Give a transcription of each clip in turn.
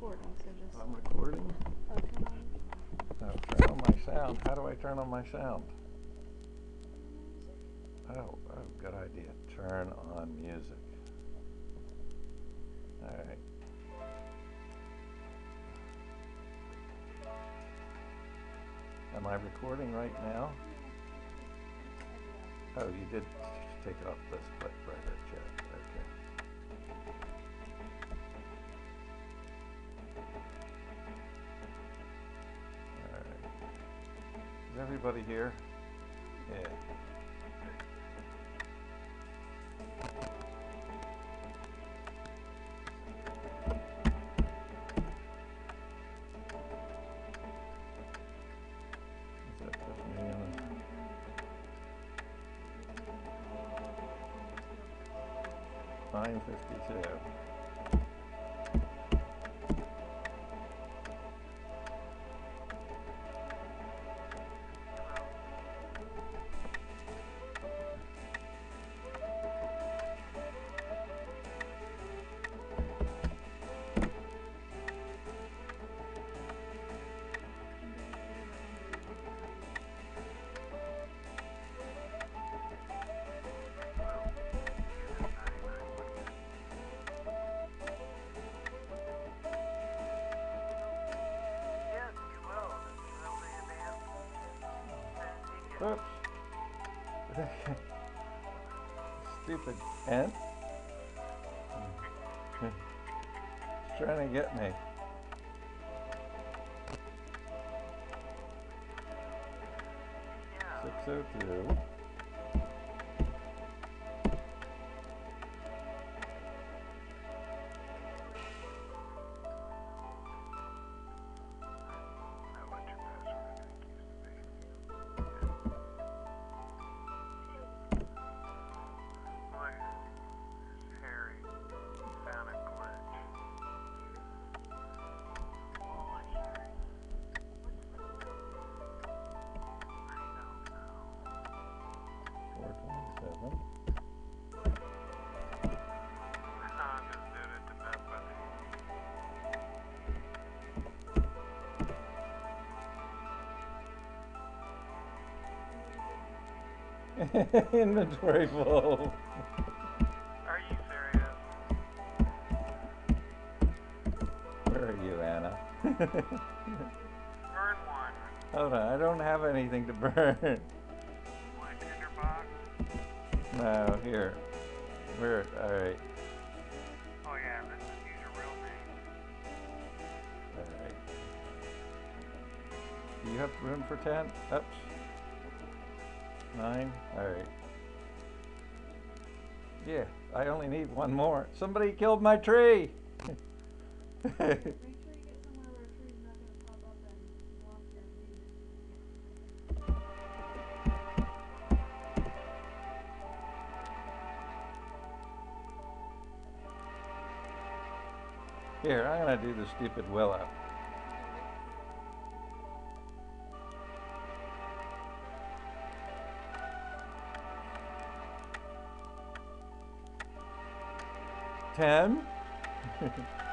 recording, so just. I'm recording. Oh, turn on. Oh, turn on my sound. How do I turn on my sound? Oh, oh, good idea. Turn on music. All right. Am I recording right now? Oh, you did take off this, but right there, Everybody here? Yeah. Nine fifty-two? Oops. Stupid ant. It's trying to get me. Six oh two. Inventory full. Are you serious? Where are you, Anna? Burn one. Hold on, I don't have anything to burn. Want a tinder box? No, here. Where? All right, Oh yeah, this is use your real name. all right. Do you have room for ten? Oops. Nine. All right. Yeah, I only need one more. Somebody killed my tree. Here, I'm gonna do the stupid willow. 10.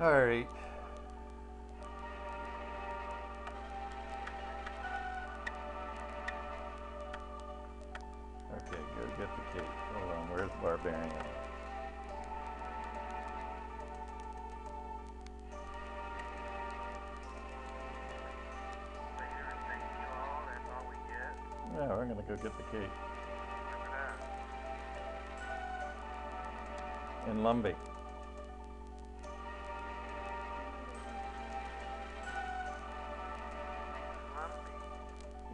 All right. Okay, go get the cake. Hold on, where's Barbarian? Later, thank you all. That's all we get. Yeah, we're gonna go get the cake in Lumby.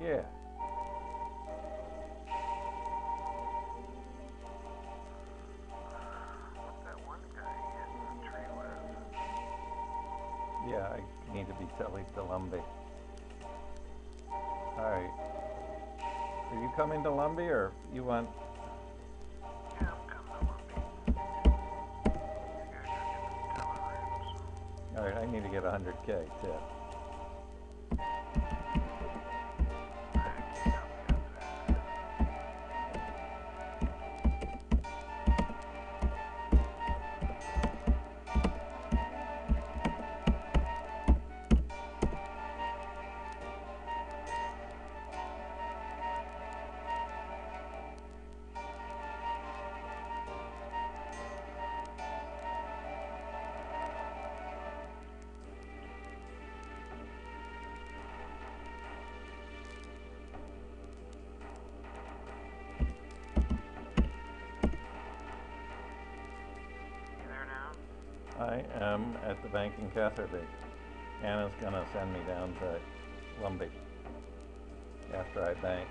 Yeah. Yeah, I need to be telling Delumbe. Alright. Are you coming to Lumby or you want All right, I need to get 100K, too. I am at the bank in Catherby. Anna's gonna send me down to Lumby after I bank.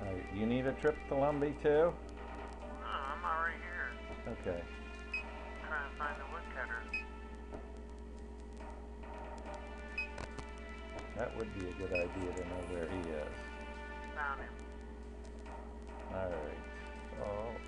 Alright, you need a trip to Lumby too? No, I'm already here. Okay. trying to find the woodcutter. That would be a good idea to know where he is. Found him. Alright, so, oh.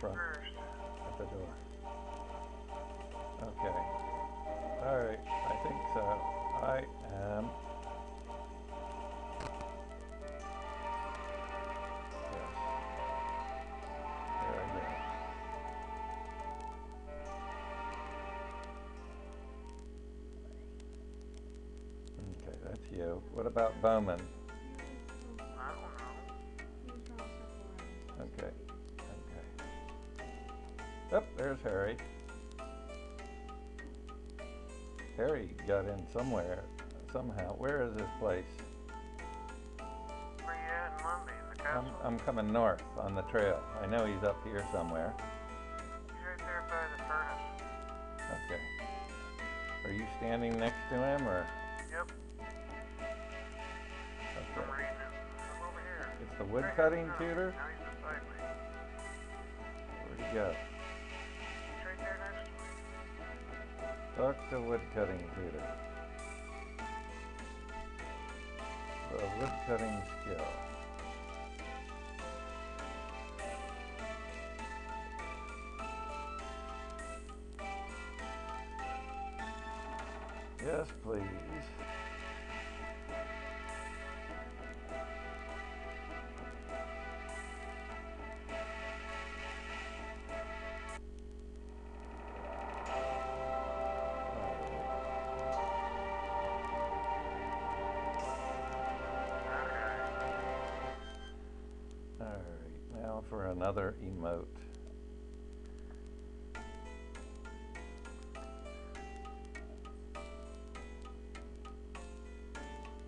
Front. At the door. That's you. What about Bowman? I don't know. He was drawing stuff around. Okay. Okay. Up, there's Harry. Harry got in somewhere, somehow. Where is this place? Where you at in Lumby? In the I'm. I'm coming north on the trail. I know he's up here somewhere. He's right there by the furnace. Okay. Are you standing next to him or? The wood cutting tutor? Where'd he go? Talk to wood cutting tutor. The wood cutting skill. Yes, please. Another emote.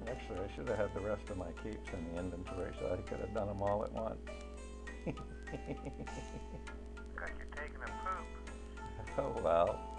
Actually, I should have had the rest of my keeps in the inventory so I could have done them all at once. Like you're taking a poop. oh well.